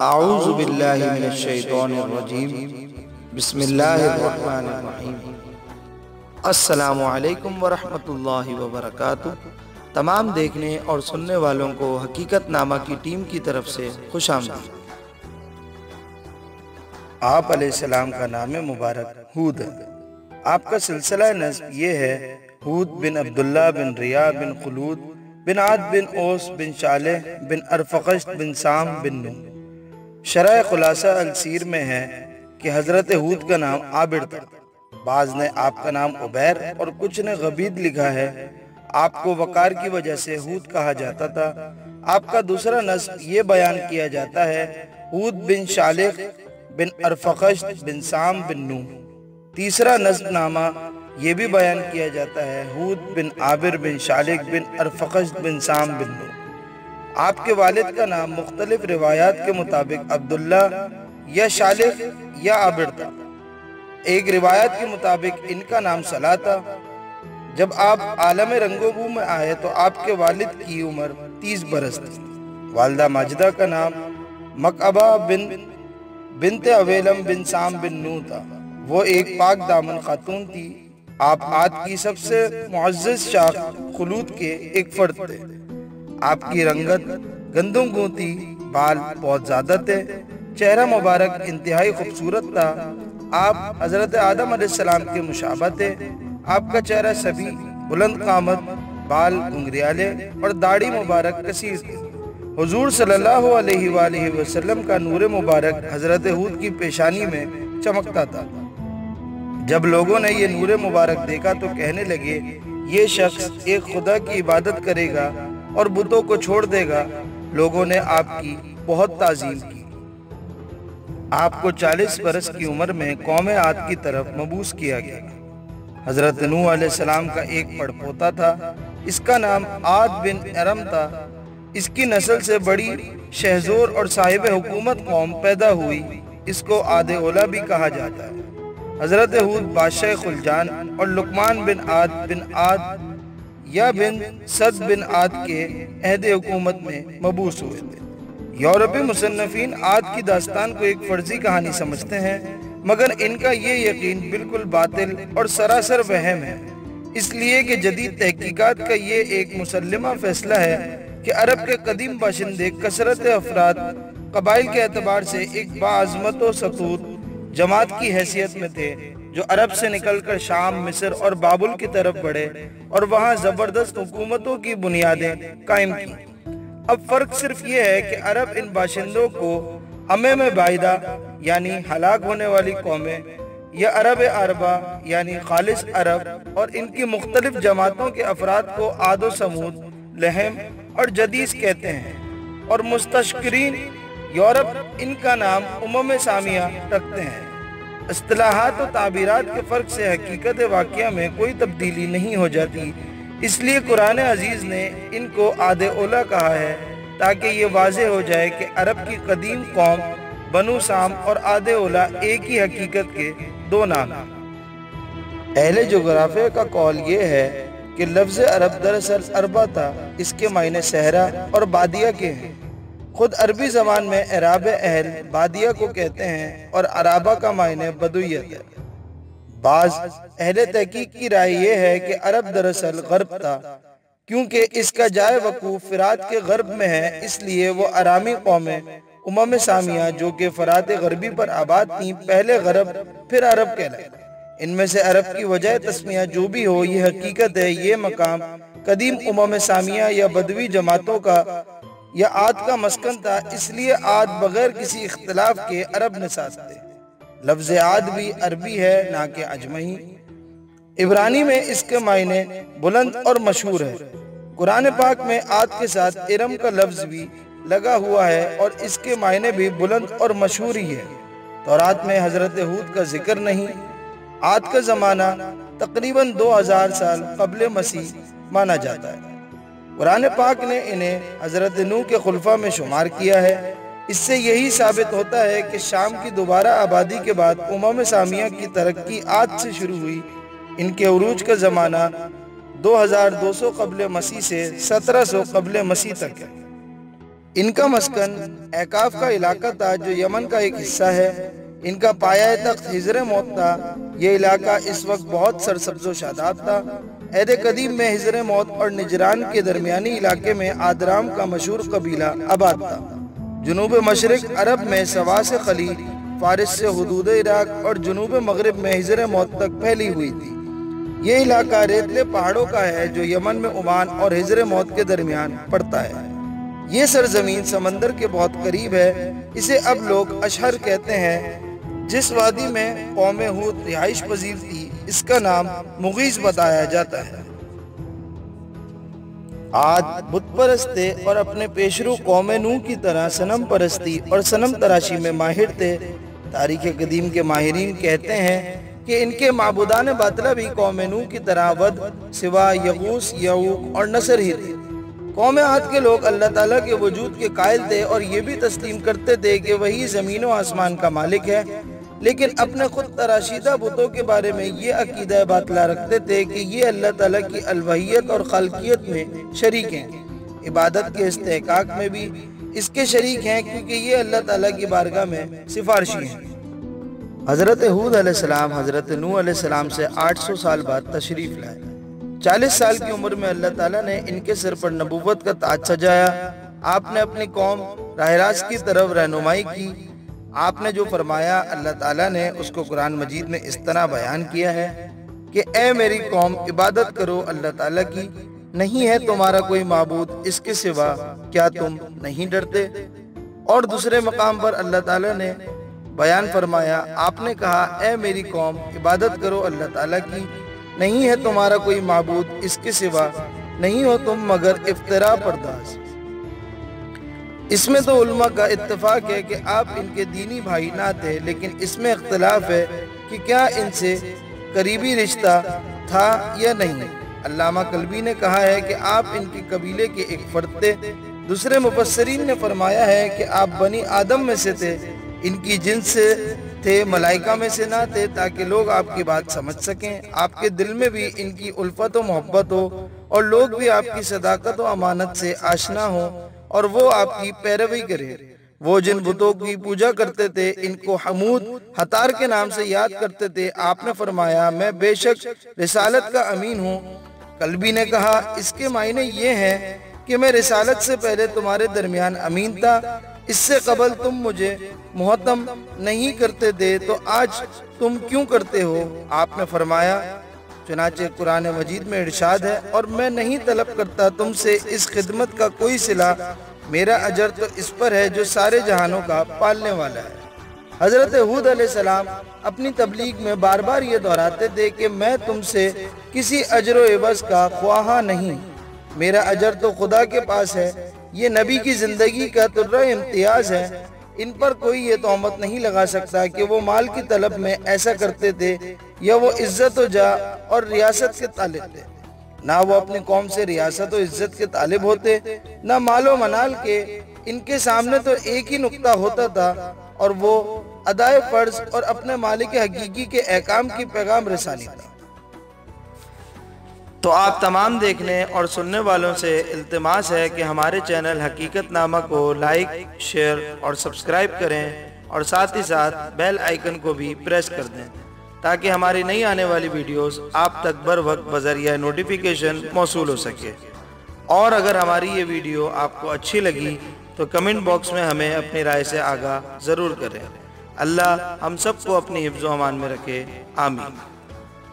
आऊज़बिल्लिमिनश्शैतानिर्रजीम बिस्मिल्लाहिर्रहमानिर्रहीम अस्सलामु अलैकुम वरहमतुल्लाहि वबरकातुह तमाम देखने और सुनने वालों को हकीकत नामा की टीम की तरफ़ से खुश आमदीद। आप सलाम का नाम मुबारक हूद। आपका सिलसिला नस्ब ये है हूद बिन अब्दुल्ला बिन रिया बिन खलूद बिन आद बिन ओस बिन शाले बिन अरफकश बिन साम बिन नू शरह खुलासा अलसीर में है कि हज़रत हूद का नाम आबिर था। बाज ने आपका नाम उबैर और कुछ ने गबीद लिखा है। आपको वकार की वजह से हूद कहा जाता था। आपका दूसरा नस्ब ये बयान किया जाता है, हूद बिन शालिक बिन अरफकश बिन साम बिन नू तीसरा नस्ब नामा ये भी बयान किया जाता है, हूद बिन आबिर बिन शालिक बिन अरफकश बिन साम बिन नू आपके वालिद का नाम मुख्तलिफ़ रिवायात के मुताबिक अब्दुल्ला या शालिक या आबिर था एक रिवायत के मुताबिक इनका नाम सला था जब आप आलम रंगोबू में आए तो आपके वालिद की उम्र तीस बरस थी। वालदा माजिदा का नाम मकबा बिन बिनते अवेलम बिन साम बिन नू था। वो एक पाक दामन खातून थी। आप आद की सबसे मुआज़ शाख खलूद के एक फर्द थे। आपकी रंगत गंदुम गोती बाल बहुत ज़्यादा थे। चेहरा मुबारक इंतहाई खूबसूरत था। आप हज़रत आदम सलाम के मुशाबा थे। आपका चेहरा सभी बुलंद कामत, बाल घुंघरियाले और दाढ़ी मुबारक कसीर थी। हुजूर वसल्लम का नूर मुबारक हज़रत हूद की पेशानी में चमकता था। जब लोगों ने ये नूर मुबारक देखा तो कहने लगे, ये शख्स एक खुदा की इबादत करेगा और बुतों को छोड़ देगा। लोगों ने आपकी बहुत ताजीम की। आपको 40 बरस की उम्र में कौम आद की तरफ़ मबूस किया गया। हज़रत नू सलाम का एक पड़पोता था। इसका नाम आद बिन अरम था। इसकी नस्ल से बड़ी शहजोर और साहिब हुकूमत कौम पैदा हुई। इसको आद ओला भी कहा जाता है। हज़रत हूद बादशाह खुलजान और लुकमान बिन आद बिन आद या बिन सद बिन आद के अहद हुकूमत में मबूस हुए थे। यूरोपी मुसनफिन आद की दास्तान को एक फर्जी कहानी समझते हैं, मगर इनका ये यकीन बिल्कुल बातिल और सरासर वहम है। इसलिए कि जदीद तहकीकात का ये एक मुसलमा फैसला है कि अरब के कदीम बाशिंदे कसरत अफराद कबाइल के अतबार से एक बाज़मत सतूत जमात की हैसियत में थे। जो अरब से निकलकर शाम, मिस्र और बाबुल की तरफ़ बढ़े और वहाँ ज़बरदस्त हुकूमतों की बुनियादें कायम की। अब फ़र्क सिर्फ़ ये है कि अरब इन बाशिंदों को अमे में बायदा, यानी हलाक होने वाली कौमें, या अरब अरबा, यानी खालिश अरब और इनकी मुख्तलिफ़ जमातों के अफराद को आदो समूद, लहम और जदीस कहते हैं और मुस्तशकरीन यूरोप इनका नाम उमम सामिया रखते हैं। असलाहत और ताबीरात के फ़र्क से हकीकत वाक़ में कोई तब्दीली नहीं हो जाती। इसलिए कुरान अज़ीज़ ने इनको आद ओला कहा है, ताकि ये वाज हो जाए कि अरब की कदीम कौम, बनु साम और आद ओला एक ही हकीकत के दो नाम अहले जोग्राफे का कौल ये है कि लफ्ज़ अरब दरअसल अरबा था, इसके मायने सहरा और बादिया के हैं। खुद अरबी जबान में अराब अहल बादिया को कहते हैं और अराबा का मायने बदुयत है। बाज अहल तहकीक की राय यह है कि अरब दरअसल गर्ब था, क्योंकि इसका जाय वकूफ फिरात के गर्ब में है, इसलिए वो आरामी कौमें उमम सामिया जो कि फरात गरबी पर आबाद थी, पहले गरब, फिर अरब कहलाए। इनमें से अरब की वजह तस्मिया जो भी हो, ये हकीकत है, ये मकाम कदीम उमम सामिया या बदवी जमातों का यह आद का मस्कन था, इसलिए आद बगैर किसी इख्तलाफ के अरब नसाज थे लफ्ज आद भी अरबी है, ना कि अजमही इबरानी में इसके मायने बुलंद और मशहूर है। कुरान पाक में आद के साथ इरम का लफ्ज भी लगा हुआ है और इसके मायने भी बुलंद और मशहूर ही। है तौरात में हज़रत हूद का ज़िक्र नहीं। आद का ज़माना तकरीबन 2000 साल कबल मसीह माना जाता है। कुरान पाक ने इन्हें हज़रत नू के खुलफा में शुमार किया है। इससे यही साबित होता है कि शाम की दोबारा आबादी के बाद उमम सामिया की तरक्की आज से शुरू हुई। इनके अरूज का ज़माना 2200 कबल मसीह से 1700 कबल मसीह तक है। इनका मस्कन एकाफ का इलाका था जो यमन का एक हिस्सा है। इनका पाया तख्त हिजर मौत था। ये इलाका इस वक्त बहुत सरसब्जो शादाब था। अहद कदीम में हिजर मौत और निजरान के दरमियानी इलाके में आदराम का मशहूर कबीला आबाद था। जनूब मशरक अरब में सवा से खली फारिस से हदूद इराक और जनूब मगरब में हिजर मौत तक फैली हुई थी। ये इलाका रेतले पहाड़ों का है जो यमन में ओमान और हिजर मौत के दरमियान पड़ता है। ये सरजमीन समंदर के बहुत करीब है, इसे अब लोग अशहर कहते हैं, जिस वादी में कौम हूद रिहाइश पजीर थी इसका नाम मुगीज बताया जाता है। आज बुत परस्ते और अपने पेशरू कौम नू की तरह सनम परस्ती और सनम तराशी में माहिर थे। तारीख कदीम के माहरीन कहते हैं कि इनके मबूदान बातला भी कौम नू की तरह वद, सिवा, यगूस, यऊक और नसर ही थे। कौम आद के लोग अल्लाह ताला के वजूद के कायल थे और ये भी तस्लीम करते थे कि वही ज़मीन व आसमान का मालिक है। लेकिन अपने खुद तराशीदा बुतों के बारे में ये अकीदा बातला रखते थे कि ये अल्लाह ताला की अलवहियत और खलकियत में शरीक हैं। इबादत के इस्तेकाक में भी इसके शरीक हैं क्योंकि ये अल्लाह ताला की बारगाह में सिफारशी हैं। हज़रत हूद सलाम, हज़रत नू सलाम से 800 साल बाद तशरीफ़ लाए। 40 साल की उम्र में अल्लाह ताला ने इनके सिर पर नबूवत का ताज सजाया। आपने अपनी कौम राहराज की तरफ़ रहनुमाई की। आपने जो फरमाया, अल्लाह ताला ने उसको कुरान मजीद में इस तरह बयान किया है कि, ए मेरी कौम, इबादत करो अल्लाह ताला की। नहीं है तुम्हारा कोई मबूद इसके सिवा, क्या तुम नहीं डरते? और दूसरे मकाम पर अल्लाह ताला ने बयान फरमाया, आपने कहा, ए मेरी कौम, इबादत करो अल्लाह ताला की। नहीं है तुम्हारा कोई मबूद इसके सिवा। नहीं हो तुम मगर इफ्तरा परदास इसमें तो उल्मा का इत्तेफाक है कि आप इनके दीनी भाई ना थे, लेकिन इसमें इख्तलाफ है कि क्या इनसे करीबी रिश्ता था या नहीं। अल्लामा कलबी ने कहा है कि आप इनके कबीले के एक फर्द थे। दूसरे मुफसरीन ने फरमाया है कि आप बनी आदम में से थे, इनकी जिन्स से थे, मलाइका में से ना थे, ताकि लोग आपकी बात समझ सकें। आपके दिल में भी इनकी उल्फत व मोहब्बत हो, और लोग भी आपकी सदाकत व अमानत से आशना हो। और वो आपकी पैरवी करे। वो जिन बुतों की पूजा करते थे, इनको हमूद, हतार के नाम से याद करते थे। आपने फरमाया, मैं बेशक रिसालत का अमीन हूँ। कलबी ने कहा, इसके मायने ये हैं कि मैं रिसालत से पहले तुम्हारे दरमियान अमीन था। इससे कबल तुम मुझे मोहतम नहीं करते थे तो आज तुम क्यों करते हो? आपने फरमाया चुनाचे कुरान मजीद में इर्शाद है और मैं नहीं तलब करता तुमसे इस खिदमत का कोई सिला। मेरा अजर तो इस पर है जो सारे जहानों का पालने वाला है। हज़रत हूद सलाम अपनी तबलीग में बार बार ये दोहराते थे कि मैं तुमसे किसी अजर एवज का ख्वाहा नहीं। मेरा अजर तो खुदा के पास है। ये नबी की ज़िंदगी का तुर्रा इम्तियाज़ है। इन पर कोई ये तोहमत नहीं लगा सकता कि वो माल की तलब में ऐसा करते थे, या वो इज़्ज़त व जा और रियासत के तालिब थे। ना वो अपनी कौम से रियासत और इज़्ज़त के तालिब होते, ना मालो मनाल के। इनके सामने तो एक ही नुकता होता था, और वो अदाय फ़र्ज़ और अपने मालिक हकीकी के अहकाम की पैगाम रसानी था। तो आप तमाम देखने और सुनने वालों से इल्तमास है कि हमारे चैनल हकीकत नामा को लाइक, शेयर और सब्सक्राइब करें और साथ ही साथ बेल आइकन को भी प्रेस कर दें ताकि हमारी नई आने वाली वीडियोस आप तक बर वक्त बजरिया नोटिफिकेशन मौसू हो सके। और अगर हमारी ये वीडियो आपको अच्छी लगी तो कमेंट बॉक्स में हमें अपनी राय से आगाह ज़रूर करें। अल्लाह हम सबको अपनी हिफ्ज़ अमान में रखे। आमीन।